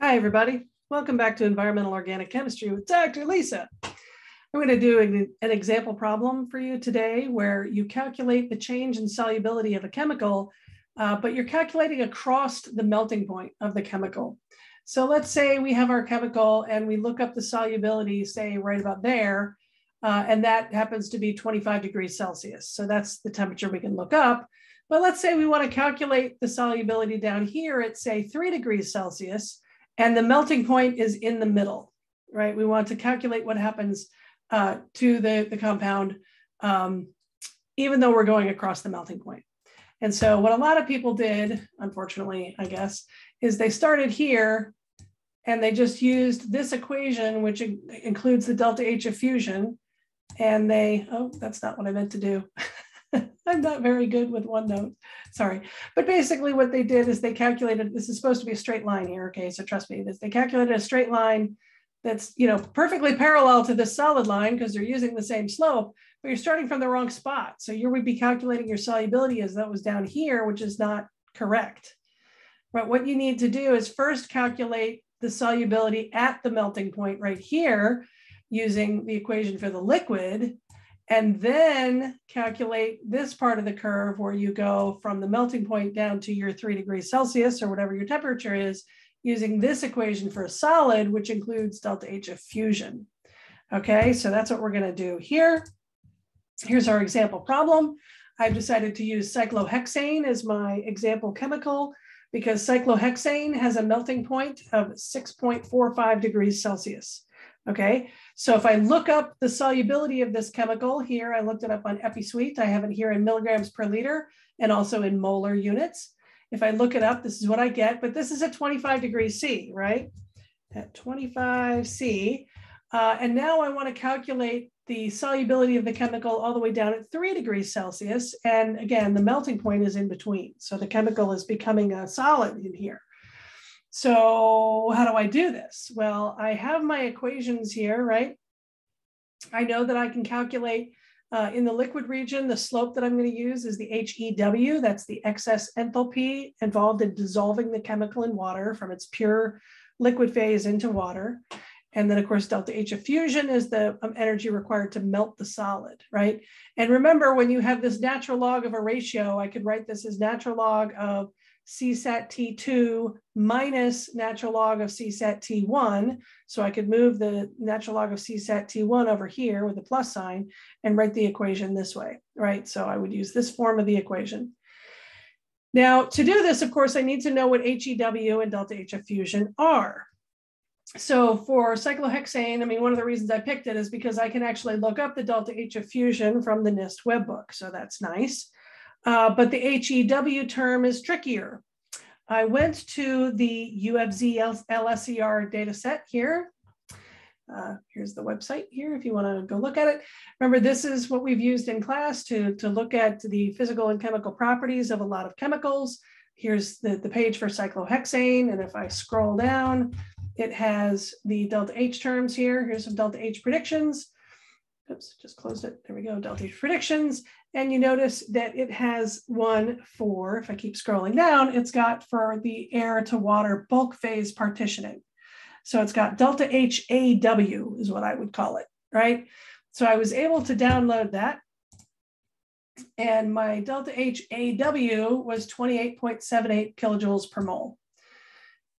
Hi, everybody. Welcome back to Environmental Organic Chemistry with Dr. Lisa. I'm going to do an, example problem for you today where you calculate the change in solubility of a chemical, uh, but you're calculating across the melting point of the chemical. So let's say we have our chemical and we look up the solubility, say right about there, uh, and that happens to be 25 degrees Celsius. So that's the temperature we can look up. But let's say we want to calculate the solubility down here at say three degrees Celsius. And the melting point is in the middle, right? We want to calculate what happens uh, to the, the compound, um, even though we're going across the melting point. And so what a lot of people did, unfortunately, I guess, is they started here and they just used this equation, which includes the delta H of fusion. And they, oh, that's not what I meant to do. I'm not very good with OneNote. Sorry. But basically what they did is they calculated, this is supposed to be a straight line here. Okay, so trust me, this, they calculated a straight line that's, you know, perfectly parallel to this solid line because they're using the same slope, but you're starting from the wrong spot. So you would be calculating your solubility as that was down here, which is not correct. But what you need to do is first calculate the solubility at the melting point right here using the equation for the liquid and then calculate this part of the curve where you go from the melting point down to your three degrees Celsius or whatever your temperature is using this equation for a solid, which includes delta H of fusion. Okay, so that's what we're gonna do here. Here's our example problem. I've decided to use cyclohexane as my example chemical because cyclohexane has a melting point of 6.45 degrees Celsius. Okay, so if I look up the solubility of this chemical here, I looked it up on EpiSuite. I have it here in milligrams per liter and also in molar units. If I look it up, this is what I get, but this is at 25 degrees C, right? At 25 C. Uh, and now I want to calculate the solubility of the chemical all the way down at three degrees Celsius. And again, the melting point is in between. So the chemical is becoming a solid in here. So how do I do this? Well, I have my equations here, right? I know that I can calculate uh, in the liquid region, the slope that I'm going to use is the HEW. That's the excess enthalpy involved in dissolving the chemical in water from its pure liquid phase into water. And then, of course, delta H of fusion is the um, energy required to melt the solid, right? And remember, when you have this natural log of a ratio, I could write this as natural log of CSAT T2 minus natural log of CSAT T1. So I could move the natural log of CSAT T1 over here with a plus sign and write the equation this way, right? So I would use this form of the equation. Now, to do this, of course, I need to know what HEW and delta H of fusion are. So for cyclohexane, I mean, one of the reasons I picked it is because I can actually look up the delta H of fusion from the NIST webbook. So that's nice. Uh, but the HEW term is trickier. I went to the UFZ LSER data set here. Uh, here's the website here if you want to go look at it. Remember, this is what we've used in class to, to look at the physical and chemical properties of a lot of chemicals. Here's the, the page for cyclohexane. And if I scroll down, it has the delta H terms here. Here's some delta H predictions. Oops, just closed it. There we go, delta H predictions. And you notice that it has one for, if I keep scrolling down, it's got for the air to water bulk phase partitioning. So it's got delta HAW is what I would call it, right? So I was able to download that. And my delta HAW was 28.78 kilojoules per mole.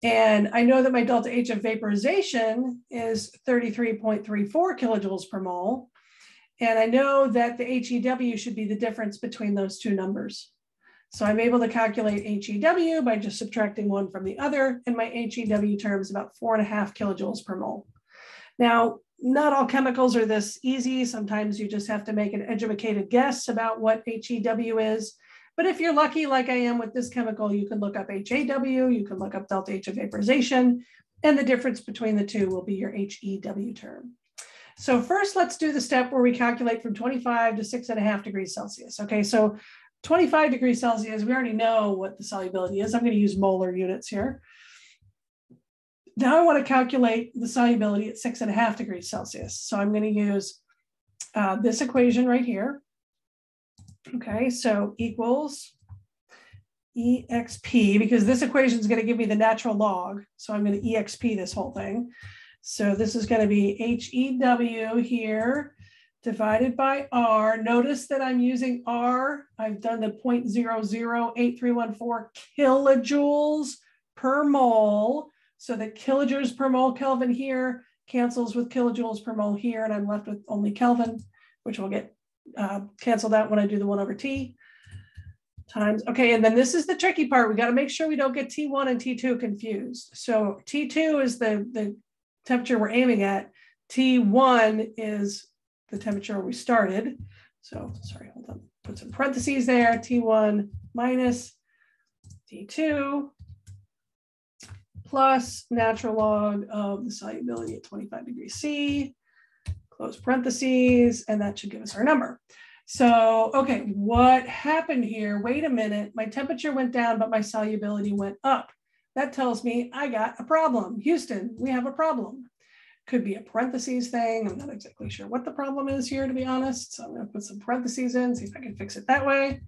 And I know that my delta H of vaporization is 33.34 kilojoules per mole. And I know that the HEW should be the difference between those two numbers. So I'm able to calculate HEW by just subtracting one from the other, and my HEW term is about four and a half kilojoules per mole. Now, not all chemicals are this easy. Sometimes you just have to make an educated guess about what HEW is. But if you're lucky, like I am with this chemical, you can look up HAW, you can look up delta H of vaporization, and the difference between the two will be your HEW term. So first, let's do the step where we calculate from 25 to six and a half degrees Celsius. Okay, so 25 degrees Celsius, we already know what the solubility is. I'm going to use molar units here. Now I want to calculate the solubility at six and a half degrees Celsius. So I'm going to use uh, this equation right here. Okay, so equals exp, because this equation is going to give me the natural log. So I'm going to exp this whole thing. So this is going to be HEW here divided by R. Notice that I'm using R. I've done the 0.008314 kilojoules per mole. So the kilojoules per mole Kelvin here cancels with kilojoules per mole here, and I'm left with only Kelvin, which will get uh, canceled out when I do the one over T times. Okay, and then this is the tricky part. We got to make sure we don't get T1 and T2 confused. So T2 is the, the temperature we're aiming at. T1 is the temperature we started. So sorry, hold on, put some parentheses there, T1 minus T2 plus natural log of the solubility at 25 degrees C, close parentheses, and that should give us our number. So, okay, what happened here? Wait a minute, my temperature went down, but my solubility went up. That tells me I got a problem. Houston, we have a problem. Could be a parentheses thing. I'm not exactly sure what the problem is here, to be honest. So I'm gonna put some parentheses in, see if I can fix it that way.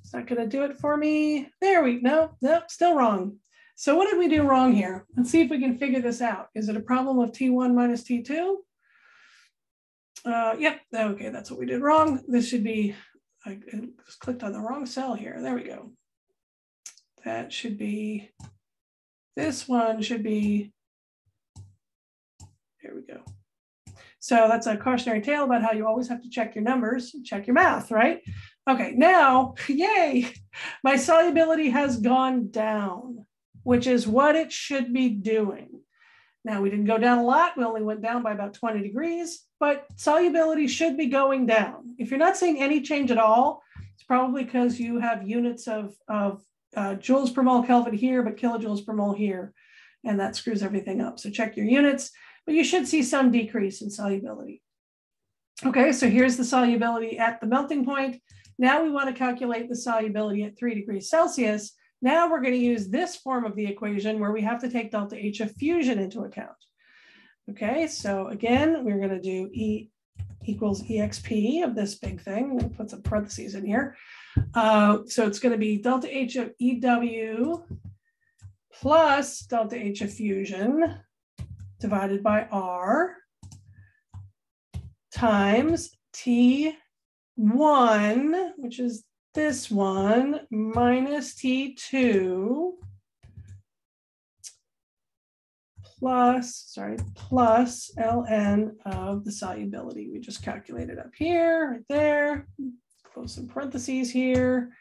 It's not gonna do it for me. There we, no, no, still wrong. So what did we do wrong here? Let's see if we can figure this out. Is it a problem of T1 minus T2? Uh, yep, okay, that's what we did wrong. This should be, I just clicked on the wrong cell here. There we go. That should be, this one should be, here we go. So that's a cautionary tale about how you always have to check your numbers, check your math, right? Okay, now, yay, my solubility has gone down which is what it should be doing. Now, we didn't go down a lot. We only went down by about 20 degrees, but solubility should be going down. If you're not seeing any change at all, it's probably because you have units of, of uh, joules per mole Kelvin here, but kilojoules per mole here, and that screws everything up. So check your units, but you should see some decrease in solubility. Okay, so here's the solubility at the melting point. Now we want to calculate the solubility at three degrees Celsius. Now we're going to use this form of the equation where we have to take delta H of fusion into account. Okay, so again, we're going to do E equals EXP of this big thing. We'll put some parentheses in here. Uh, so it's going to be delta H of EW plus delta H of fusion divided by R times T1, which is this one minus T2 plus, sorry, plus ln of the solubility. We just calculated up here, right there, close some parentheses here.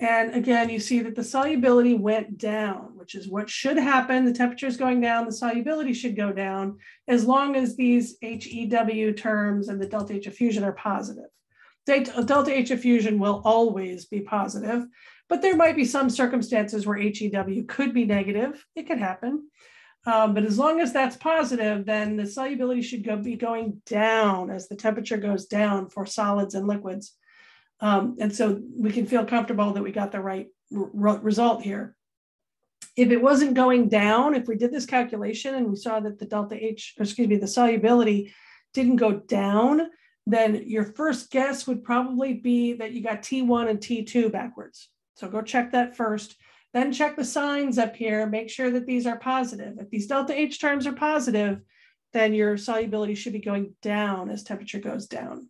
And again, you see that the solubility went down, which is what should happen. The temperature is going down, the solubility should go down, as long as these HEW terms and the delta H of fusion are positive delta H of fusion will always be positive, but there might be some circumstances where HEW could be negative. It could happen. Um, but as long as that's positive, then the solubility should go, be going down as the temperature goes down for solids and liquids. Um, and so we can feel comfortable that we got the right result here. If it wasn't going down, if we did this calculation and we saw that the delta H, excuse me, the solubility didn't go down, then your first guess would probably be that you got T1 and T2 backwards. So go check that first. Then check the signs up here, make sure that these are positive. If these delta H terms are positive, then your solubility should be going down as temperature goes down.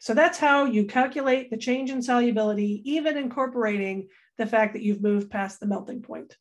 So that's how you calculate the change in solubility, even incorporating the fact that you've moved past the melting point.